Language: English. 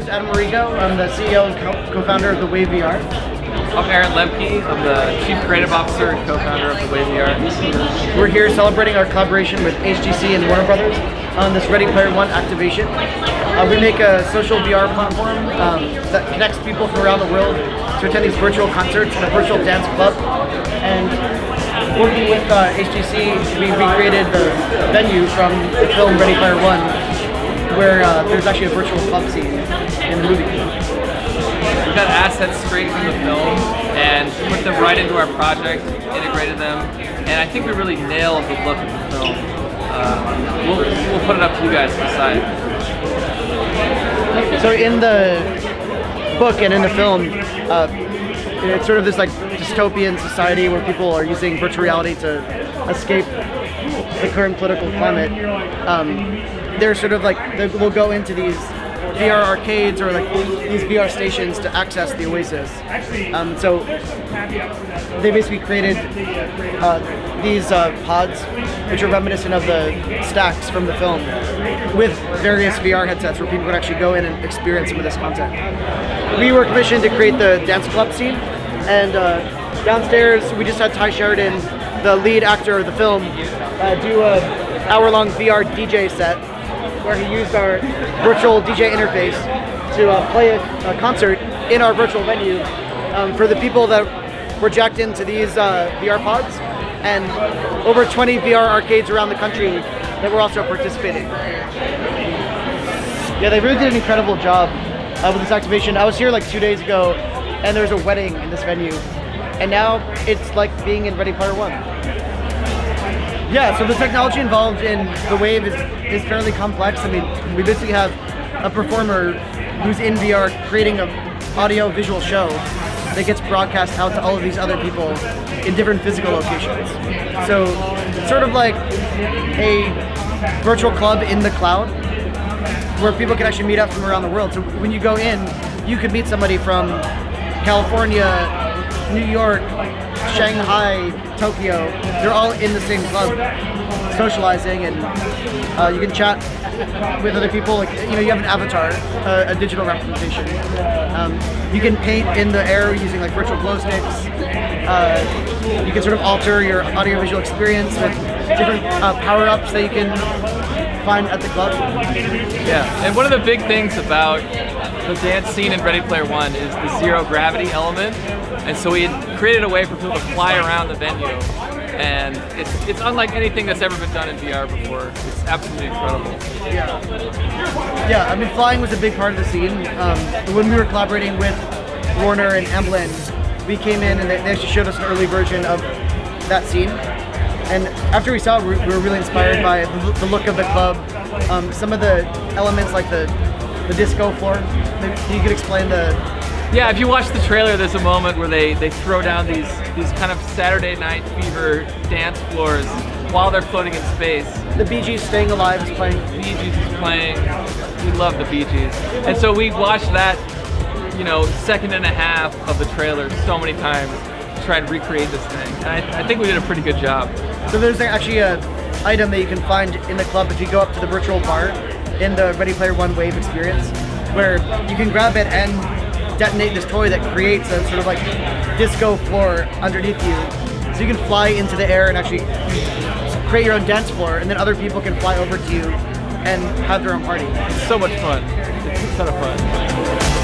name's Adam Arrigo. I'm the CEO and co-founder of the Wave VR. I'm Aaron Lemke. I'm the Chief Creative Officer and co-founder of the Wave VR. We're here celebrating our collaboration with HTC and Warner Brothers on this Ready Player One activation. Uh, we make a social VR platform um, that connects people from around the world to attend these virtual concerts and a virtual dance club. And working with uh, HTC, we recreated the venue from the film Ready Player One, where uh, there's actually a virtual club scene in the movie. We got assets straight from the film and put them right into our project, integrated them, and I think we really nailed the look of the film. Uh, we'll, we'll put it up to you guys to decide. So in the book and in the film, uh, it's sort of this like dystopian society where people are using virtual reality to escape the current political climate. Um, they're sort of like they will go into these VR arcades or like these VR stations to access the Oasis. Um, so they basically created uh, these uh, pods, which are reminiscent of the stacks from the film, with various VR headsets where people could actually go in and experience some of this content. We were commissioned to create the dance club scene, and uh, downstairs we just had Tye Sheridan, the lead actor of the film, uh, do a hour-long VR DJ set where he used our virtual DJ interface to uh, play a, a, concert in our virtual venue um, for the people that were jacked into these uh, VR pods and over 20 VR arcades around the country that were also participating. Yeah, they really did an incredible job uh, with this activation. I was here like two days ago and there was a wedding in this venue and now it's like being in Ready Player One. Yeah, so the technology involved in the Wave is, is fairly complex. I mean, we basically have a performer who's in VR creating an audio visual show that gets broadcast out to all of these other people in different physical locations. So sort of like a virtual club in the cloud where people can actually meet up from around the world. So when you go in, you could meet somebody from California, New York, Shanghai, Tokyo, they're all in the same club socializing and uh, you can chat with other people like you know you have an avatar a digital representation. Um, you can paint in the air using like virtual glow sticks. Uh, you can sort of alter your audiovisual experience with different uh, power-ups that you can find at the club yeah and one of the big things about the dance scene in Ready Player One is the zero gravity element and so we had created a way for people to fly around the venue. And it's, it's unlike anything that's ever been done in VR before. It's absolutely incredible. Yeah. Yeah, I mean, flying was a big part of the scene. Um, when we were collaborating with Warner and Amblin, we came in and they actually showed us an early version of that scene. And after we saw it, we were really inspired by the, look of the club, um, some of the elements like the the disco floor. You could explain the yeah, if you watch the trailer, there's a moment where they, they throw down these these kind of Saturday Night Fever dance floors while they're floating in space. The Bee Gees Staying Alive is playing. Bee Gees is playing. We love the Bee Gees. And so we watched that, you know, second and a half of the trailer so many times try and recreate this thing. And I, I think we did a pretty good job. So there's actually a item that you can find in the club if you go up to the virtual bar in the Ready Player One Wave experience, where you can grab it and detonate this toy that creates a sort of like disco floor underneath you. So you can fly into the air and actually create your own dance floor, and then other people can fly over to you and have their own party. It's so much fun. It's a ton of fun.